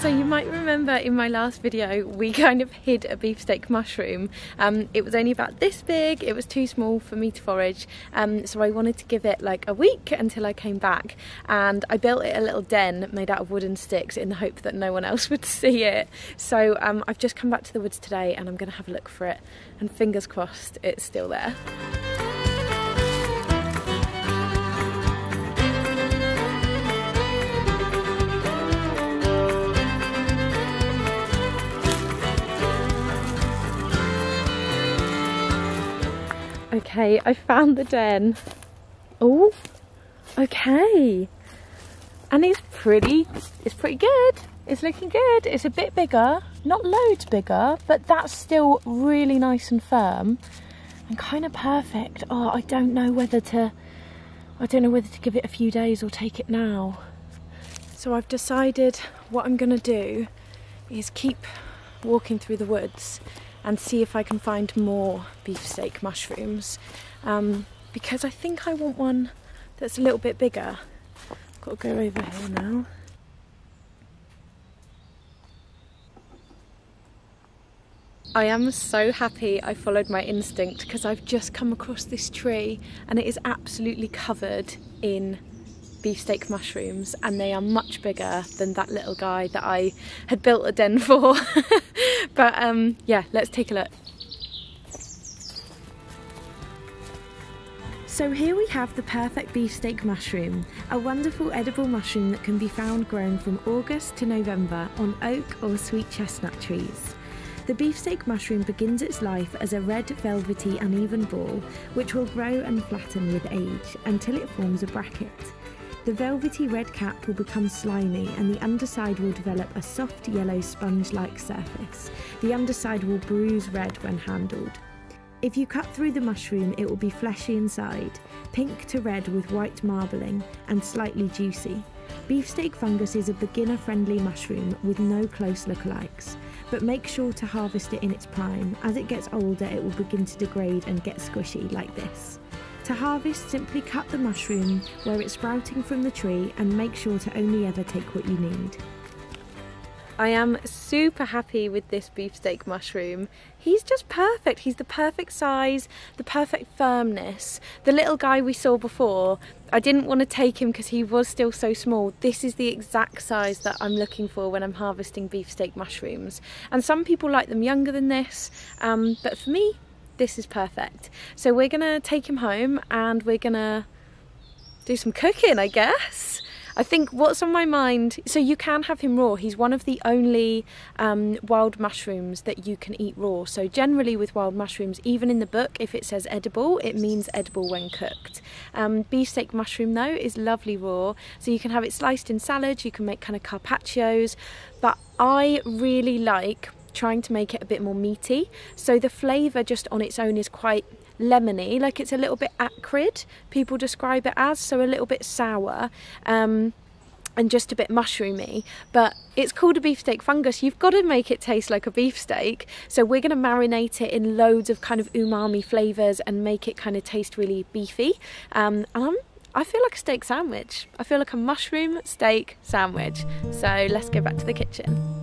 So you might remember in my last video we kind of hid a beefsteak mushroom. Um, it was only about this big, it was too small for me to forage um, so I wanted to give it like a week until I came back and I built it a little den made out of wooden sticks in the hope that no one else would see it. So um, I've just come back to the woods today and I'm going to have a look for it and fingers crossed it's still there. Okay, I found the den. Oh, okay. And it's pretty, it's pretty good. It's looking good. It's a bit bigger, not loads bigger, but that's still really nice and firm and kind of perfect. Oh, I don't know whether to, I don't know whether to give it a few days or take it now. So I've decided what I'm gonna do is keep walking through the woods and see if I can find more beefsteak mushrooms um, because I think I want one that's a little bit bigger. I've Got to go over here now. I am so happy I followed my instinct because I've just come across this tree and it is absolutely covered in beefsteak mushrooms and they are much bigger than that little guy that I had built a den for. but um, yeah, let's take a look. So here we have the perfect beefsteak mushroom, a wonderful edible mushroom that can be found growing from August to November on oak or sweet chestnut trees. The beefsteak mushroom begins its life as a red, velvety, uneven ball, which will grow and flatten with age until it forms a bracket. The velvety red cap will become slimy and the underside will develop a soft yellow sponge-like surface. The underside will bruise red when handled. If you cut through the mushroom, it will be fleshy inside, pink to red with white marbling, and slightly juicy. Beefsteak fungus is a beginner friendly mushroom with no close lookalikes, but make sure to harvest it in its prime. As it gets older, it will begin to degrade and get squishy like this. To harvest, simply cut the mushroom where it's sprouting from the tree and make sure to only ever take what you need. I am super happy with this beefsteak mushroom. He's just perfect. He's the perfect size, the perfect firmness. The little guy we saw before, I didn't want to take him because he was still so small. This is the exact size that I'm looking for when I'm harvesting beefsteak mushrooms. And some people like them younger than this, um, but for me, this is perfect. So we're gonna take him home and we're gonna do some cooking, I guess. I think what's on my mind, so you can have him raw. He's one of the only um, wild mushrooms that you can eat raw. So generally with wild mushrooms, even in the book, if it says edible, it means edible when cooked. Um, beefsteak mushroom though is lovely raw. So you can have it sliced in salad, you can make kind of carpaccios, but I really like trying to make it a bit more meaty. So the flavour just on its own is quite lemony, like it's a little bit acrid, people describe it as, so a little bit sour. Um, and just a bit mushroomy, but it's called a beefsteak fungus. You've got to make it taste like a beefsteak. So we're going to marinate it in loads of kind of umami flavours and make it kind of taste really beefy. Um, and I'm, I feel like a steak sandwich. I feel like a mushroom steak sandwich. So let's go back to the kitchen.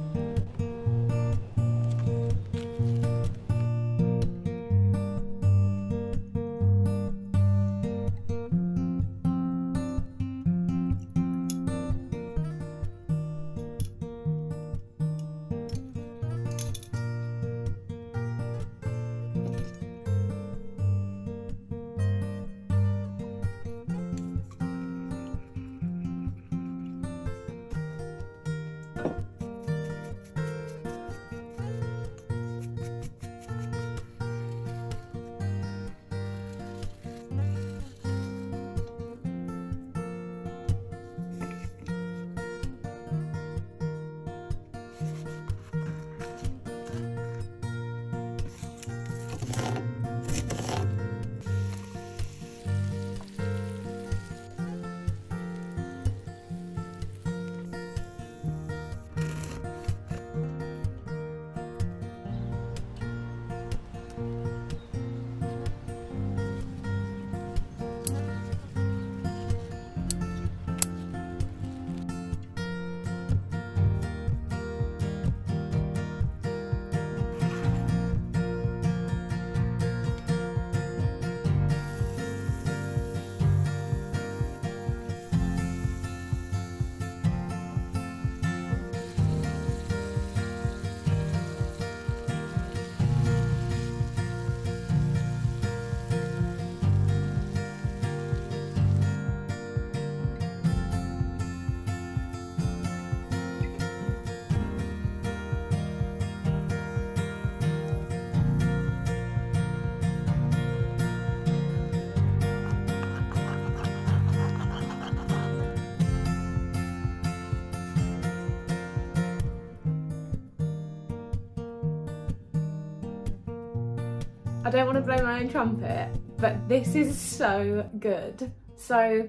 I don't want to blow my own trumpet, but this is so good. So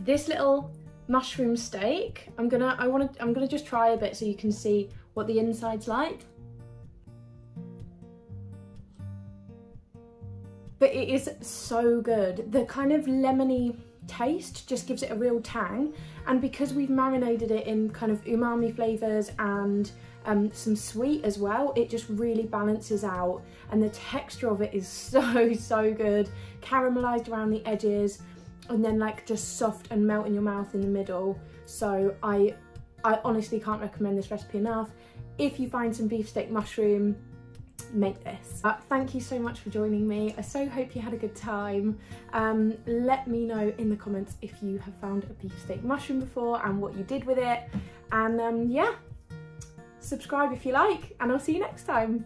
this little mushroom steak, I'm gonna, I wanna, I'm gonna just try a bit so you can see what the inside's like. But it is so good. The kind of lemony taste just gives it a real tang. And because we've marinated it in kind of umami flavours and um, some sweet as well, it just really balances out. And the texture of it is so, so good. Caramelized around the edges and then like just soft and melt in your mouth in the middle. So I, I honestly can't recommend this recipe enough. If you find some beefsteak mushroom, make this. Uh, thank you so much for joining me. I so hope you had a good time. Um, let me know in the comments if you have found a beefsteak mushroom before and what you did with it. And um, yeah, subscribe if you like and I'll see you next time.